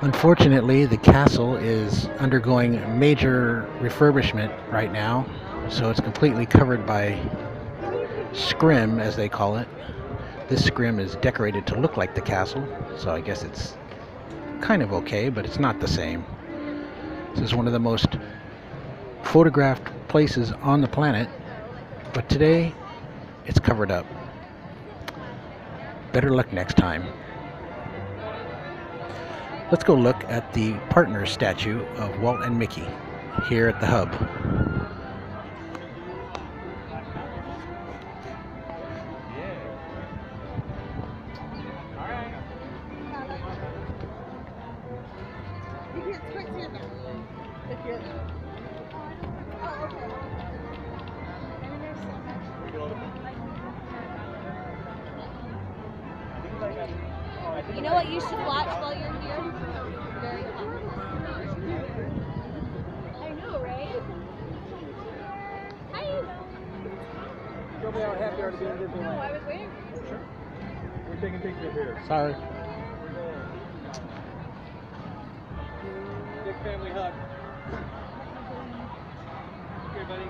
Unfortunately, the castle is undergoing major refurbishment right now, so it's completely covered by scrim, as they call it. This scrim is decorated to look like the castle, so I guess it's kind of okay, but it's not the same. This is one of the most photographed places on the planet, but today it's covered up. Better luck next time. Let's go look at the partner statue of Walt and Mickey here at the hub. You know what you should watch while you're here? Very popular. I know, right? Hi. Probably how happy are to be in Disneyland. No, I was waiting. Sure. We're taking pictures here. Sorry. Big family hug. Okay, buddy.